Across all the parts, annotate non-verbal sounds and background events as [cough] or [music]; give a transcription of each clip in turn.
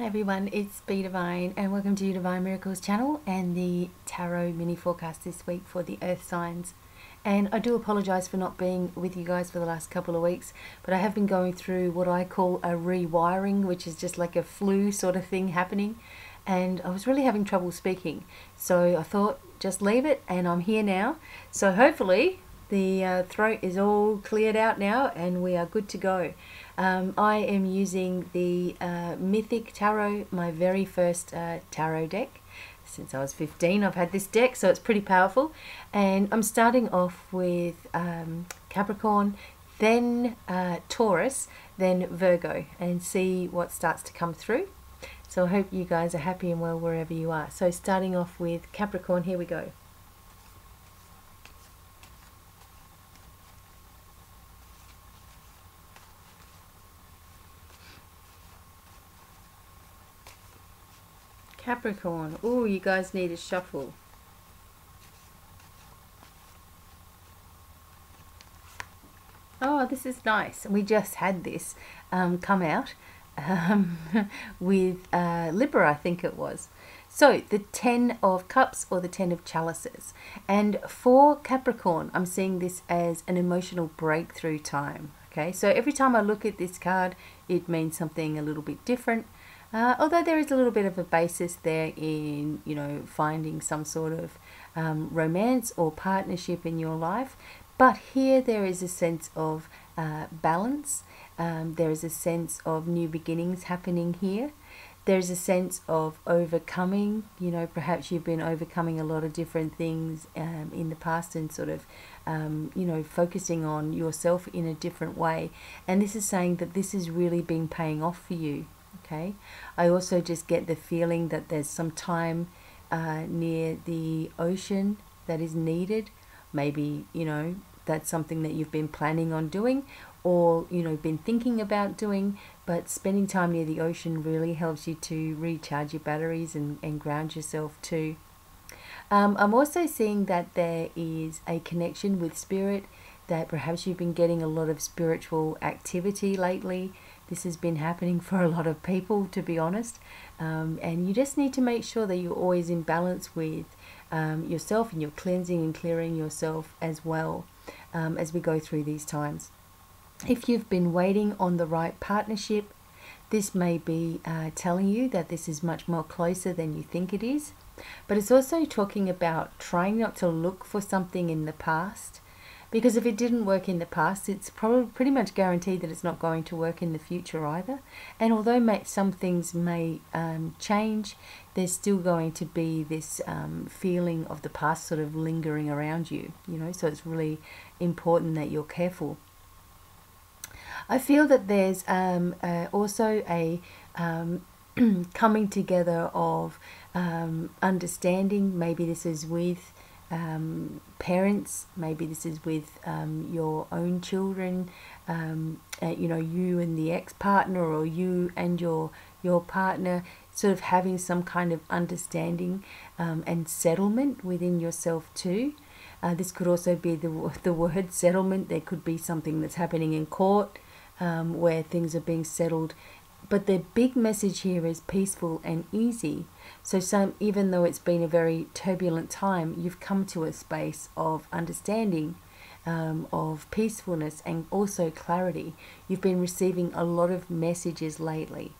Hi everyone, it's BDevine and welcome to Devine Miracles channel and the Tarot mini forecast this week for the Earth signs. And I do apologise for not being with you guys for the last couple of weeks, but I have been going through what I call a rewiring, which is just like a flu sort of thing happening. And I was really having trouble speaking. So I thought, just leave it, and I'm here now. So hopefully the uh, throat is all cleared out now and we are good to go. Um, I am using the uh, Mythic Tarot, my very first uh, tarot deck. Since I was 15, I've had this deck, so it's pretty powerful. And I'm starting off with um, Capricorn, then uh, Taurus, then Virgo, and see what starts to come through. So I hope you guys are happy and well wherever you are. So starting off with Capricorn, here we go. Capricorn. Oh, you guys need a shuffle. Oh, this is nice. We just had this um, come out um, [laughs] with uh, Libra, I think it was. So, the Ten of Cups or the Ten of Chalices. And for Capricorn, I'm seeing this as an emotional breakthrough time. Okay, so every time I look at this card, it means something a little bit different. Uh, although there is a little bit of a basis there in, you know, finding some sort of um, romance or partnership in your life. But here there is a sense of uh, balance. Um, there is a sense of new beginnings happening here. There's a sense of overcoming. You know, perhaps you've been overcoming a lot of different things um, in the past and sort of, um, you know, focusing on yourself in a different way. And this is saying that this is really been paying off for you okay? I also just get the feeling that there's some time uh, near the ocean that is needed. Maybe you know that's something that you've been planning on doing or you know been thinking about doing but spending time near the ocean really helps you to recharge your batteries and, and ground yourself too. Um, I'm also seeing that there is a connection with spirit that perhaps you've been getting a lot of spiritual activity lately this has been happening [laughs] for a lot of people, to be honest. Um, and you just need to make sure that you're always in balance with um, yourself and you're cleansing and clearing yourself as well um, as we go through these times. If you've been waiting on the right partnership, this may be uh, telling you that this is much more closer than you think it is. But it's also talking about trying not to look for something in the past because if it didn't work in the past, it's probably pretty much guaranteed that it's not going to work in the future either. And although may, some things may um, change, there's still going to be this um, feeling of the past sort of lingering around you, you know, so it's really important that you're careful. I feel that there's um, uh, also a um, [clears throat] coming together of um, understanding. Maybe this is with um, parents, maybe this is with um, your own children, um, uh, you know, you and the ex partner, or you and your your partner, sort of having some kind of understanding um, and settlement within yourself too. Uh, this could also be the [laughs] the word settlement. There could be something that's happening in court um, where things are being settled but the big message here is peaceful and easy. So some even though it's been a very turbulent time, you've come to a space of understanding, um, of peacefulness and also clarity. You've been receiving a lot of messages lately.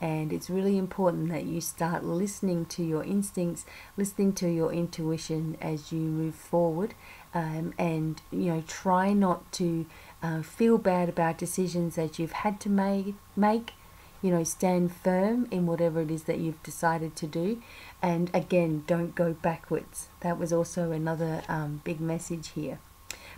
And it's really important that you start listening to your instincts, listening to your intuition as you move forward, um, and you know try not to uh, feel bad about decisions that you've had to make make you know, stand firm in whatever it is that you've decided to do. And again, don't go backwards. That was also another um, big message here.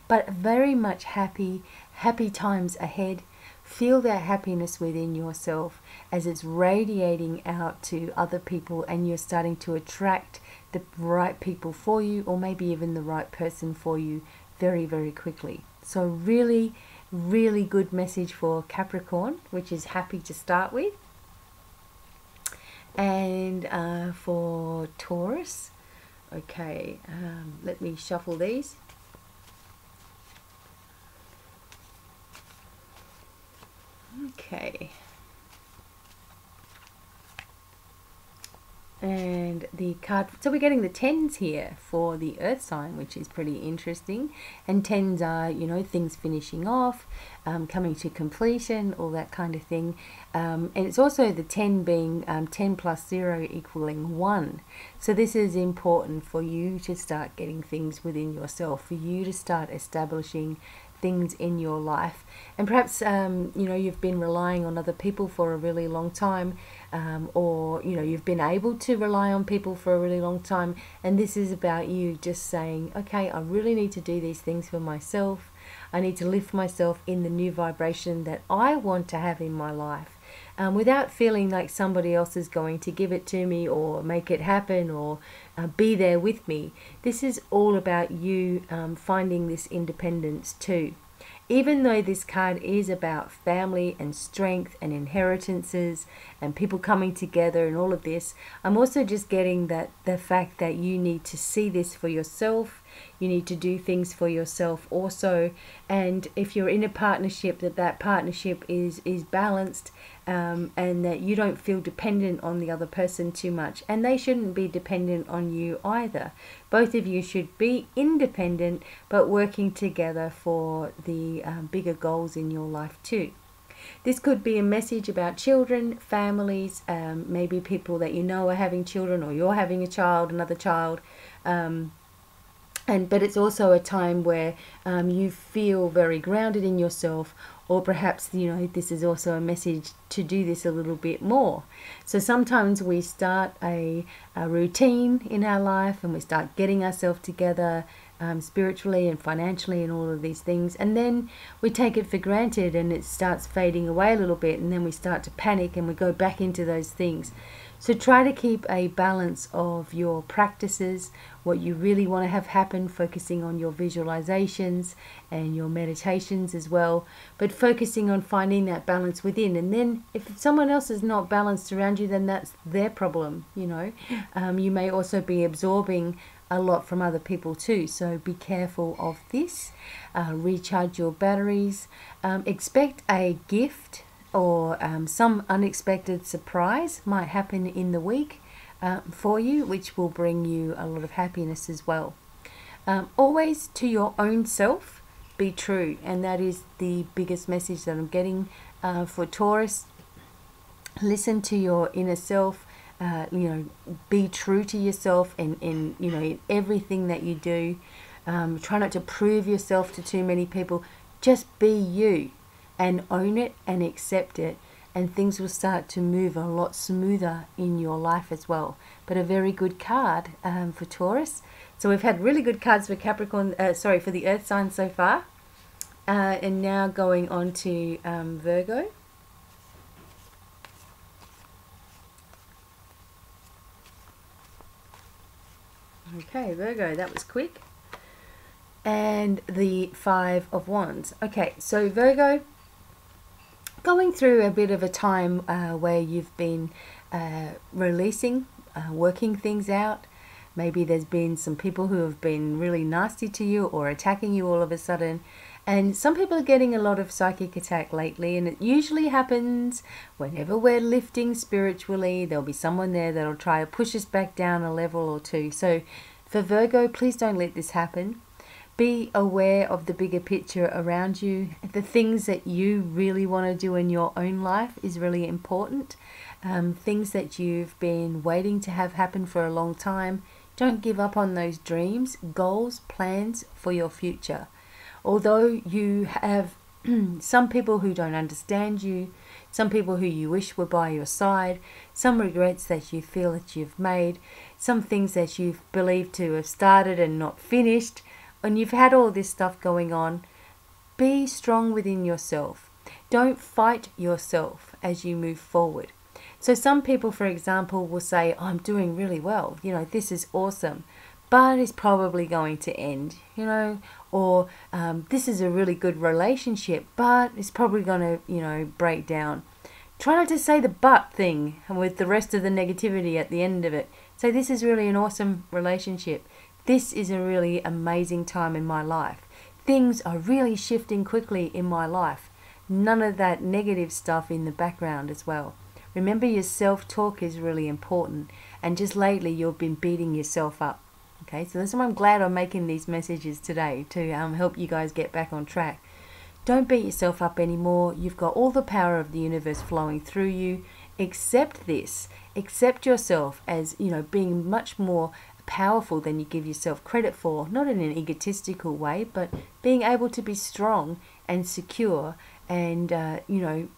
But very much happy, happy times ahead. Feel that happiness within yourself as it's radiating out to other people, and you're starting to attract the right people for you, or maybe even the right person for you very, very quickly. So, really really good message for Capricorn, which is happy to start with. And uh, for Taurus, okay, um, let me shuffle these. Okay. And the card so we're getting the tens here for the earth sign which is pretty interesting. And tens are you know things finishing off um, coming to completion all that kind of thing. Um, and it's also the 10 being um, 10 plus 0 equaling 1 so this is important for you to start getting things within yourself for you to start establishing things in your life. And perhaps um, you know you've been relying on other people for a really long time um, or you know you've been able to rely on people for a really long time and this is about you just saying okay i really need to do these things for myself. I need to lift myself in the new vibration that i want to have in my life um, without feeling like somebody else is going to give it to me or make it happen or uh, be there with me. This is all about you um, finding this independence too. Even though this card is about family and strength and inheritances and people coming together and all of this, I'm also just getting that the fact that you need to see this for yourself you need to do things for yourself also. And if you're in a partnership that that partnership is is balanced um, and that you don't feel dependent on the other person too much. And they shouldn't be dependent on you either. Both of you should be independent but working together for the um, bigger goals in your life too. This could be a message about children, families, um, maybe people that you know are having children, or you're having a child, another child, um, and but it's also a time where um, you feel very grounded in yourself or perhaps you know this is also a message to do this a little bit more. So sometimes we start a, a routine in our life and we start getting ourselves together um, spiritually and financially and all of these things and then we take it for granted and it starts fading away a little bit and then we start to panic and we go back into those things so try to keep a balance of your practices, what you really want to have happen, focusing on your visualizations and your meditations as well, but focusing on finding that balance within. And then if someone else is not balanced around you, then that's their problem, you know. Um, you may also be absorbing a lot from other people too. So be careful of this. Uh, recharge your batteries. Um, expect a gift or um, some unexpected surprise might happen in the week uh, for you, which will bring you a lot of happiness as well. Um, always to your own self, be true, and that is the biggest message that I'm getting uh, for Taurus. Listen to your inner self. Uh, you know, be true to yourself and in you know in everything that you do. Um, try not to prove yourself to too many people. Just be you and own it and accept it and things will start to move a lot smoother in your life as well. But a very good card um, for Taurus. So we've had really good cards for Capricorn, uh, sorry, for the Earth sign so far. Uh, and now going on to um, Virgo. Okay, Virgo, that was quick. And the Five of Wands. Okay, so Virgo, going through a bit of a time uh, where you've been uh, releasing, uh, working things out. Maybe there's been some people who have been really nasty to you or attacking you all of a sudden. And some people are getting a lot of psychic attack lately, and it usually happens whenever we're lifting spiritually. There'll be someone there that'll try to push us back down a level or two. So, for Virgo, please don't let this happen be aware of the bigger picture around you. The things that you really want to do in your own life is really important. Um, things that you've been waiting to have happen for a long time. Don't give up on those dreams, goals, plans for your future. Although you have [clears throat] some people who don't understand you, some people who you wish were by your side, some regrets that you feel that you've made, some things that you've believed to have started and not finished, and you've had all this stuff going on, be strong within yourself. Don't fight yourself as you move forward. So, some people, for example, will say, oh, I'm doing really well, you know, this is awesome, but it's probably going to end, you know, or um, this is a really good relationship, but it's probably going to, you know, break down. Try not to say the but thing with the rest of the negativity at the end of it. Say, this is really an awesome relationship. This is a really amazing time in my life. Things are really shifting quickly in my life. None of that negative stuff in the background as well. Remember, your self talk is really important. And just lately, you've been beating yourself up. Okay, so that's why I'm glad I'm making these messages today to um, help you guys get back on track. Don't beat yourself up anymore. You've got all the power of the universe flowing through you. Accept this. Accept yourself as, you know, being much more powerful than you give yourself credit for, not in an egotistical way, but being able to be strong and secure and, uh, you know,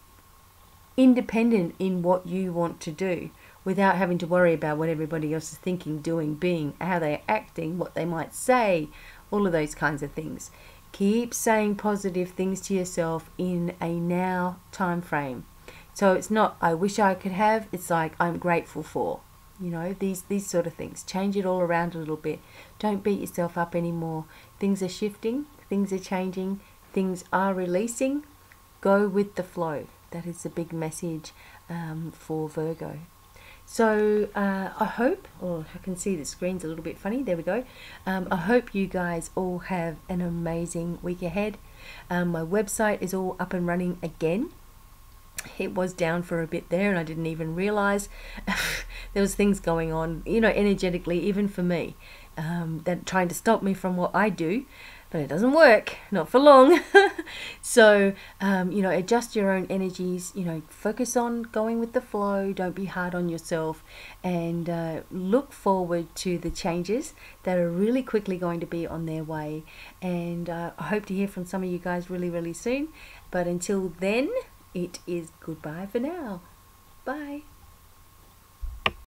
independent in what you want to do without having to worry about what everybody else is thinking, doing, being, how they're acting, what they might say, all of those kinds of things. Keep saying positive things to yourself in a now time frame. So it's not I wish I could have, it's like I'm grateful for. You know, these these sort of things. Change it all around a little bit. Don't beat yourself up anymore. Things are shifting, things are changing, things are releasing. Go with the flow. That is the big message um, for Virgo. So uh, I hope, or I can see the screen's a little bit funny. There we go. Um, I hope you guys all have an amazing week ahead. Um, my website is all up and running again. It was down for a bit there, and I didn't even realize [laughs] there was things going on, you know, energetically, even for me, um, that trying to stop me from what I do but it doesn't work, not for long. [laughs] so, um, you know, adjust your own energies, you know, focus on going with the flow, don't be hard on yourself, and uh, look forward to the changes that are really quickly going to be on their way. And uh, I hope to hear from some of you guys really, really soon. But until then, it is goodbye for now. Bye.